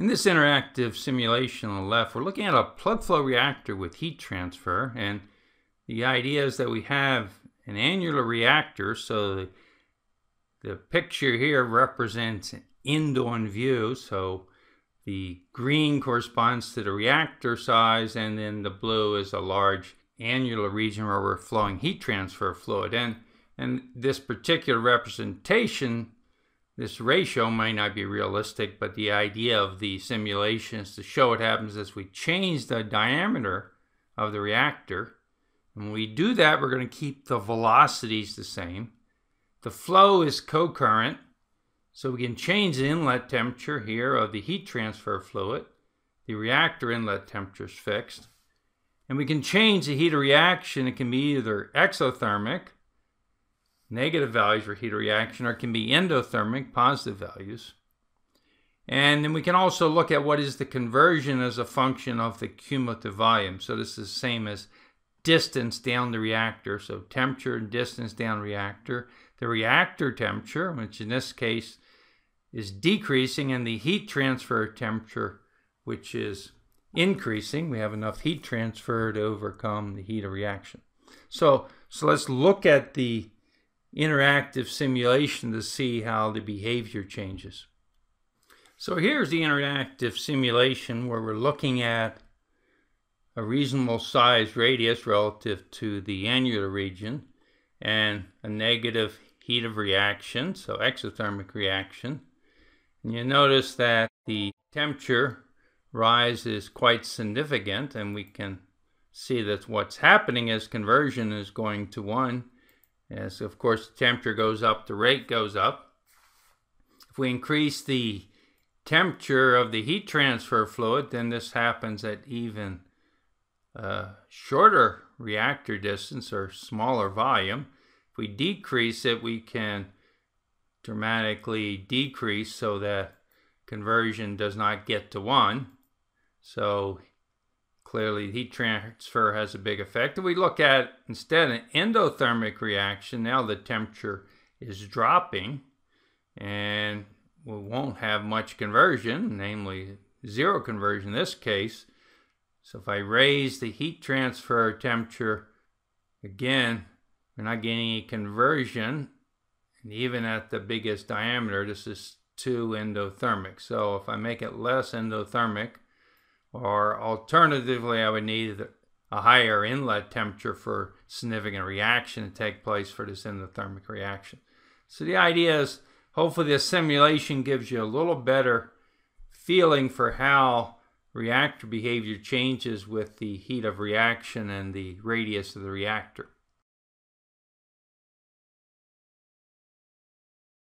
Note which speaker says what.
Speaker 1: In this interactive simulation on the left, we're looking at a plug flow reactor with heat transfer. And the idea is that we have an annular reactor. So the, the picture here represents an end on view. So the green corresponds to the reactor size, and then the blue is a large annular region where we're flowing heat transfer fluid. And, and this particular representation this ratio might not be realistic, but the idea of the simulation is to show what happens as we change the diameter of the reactor. And when we do that, we're going to keep the velocities the same. The flow is co-current, so we can change the inlet temperature here of the heat transfer fluid. The reactor inlet temperature is fixed. And we can change the heat of reaction. It can be either exothermic, negative values for heat of reaction, or can be endothermic, positive values. And then we can also look at what is the conversion as a function of the cumulative volume. So this is the same as distance down the reactor. So temperature and distance down reactor. The reactor temperature, which in this case is decreasing, and the heat transfer temperature, which is increasing. We have enough heat transfer to overcome the heat of reaction. So, so let's look at the interactive simulation to see how the behavior changes. So here's the interactive simulation where we're looking at a reasonable size radius relative to the annular region and a negative heat of reaction, so exothermic reaction. And you notice that the temperature rise is quite significant and we can see that what's happening is conversion is going to 1 as of course the temperature goes up, the rate goes up. If we increase the temperature of the heat transfer fluid, then this happens at even uh, shorter reactor distance or smaller volume. If we decrease it, we can dramatically decrease so that conversion does not get to 1. So Clearly, heat transfer has a big effect. If we look at instead an endothermic reaction, now the temperature is dropping and we won't have much conversion, namely zero conversion in this case. So if I raise the heat transfer temperature, again, we're not getting any conversion. And even at the biggest diameter, this is 2 endothermic. So if I make it less endothermic, or alternatively, I would need a higher inlet temperature for significant reaction to take place for this endothermic reaction. So the idea is hopefully this simulation gives you a little better feeling for how reactor behavior changes with the heat of reaction and the radius of the reactor.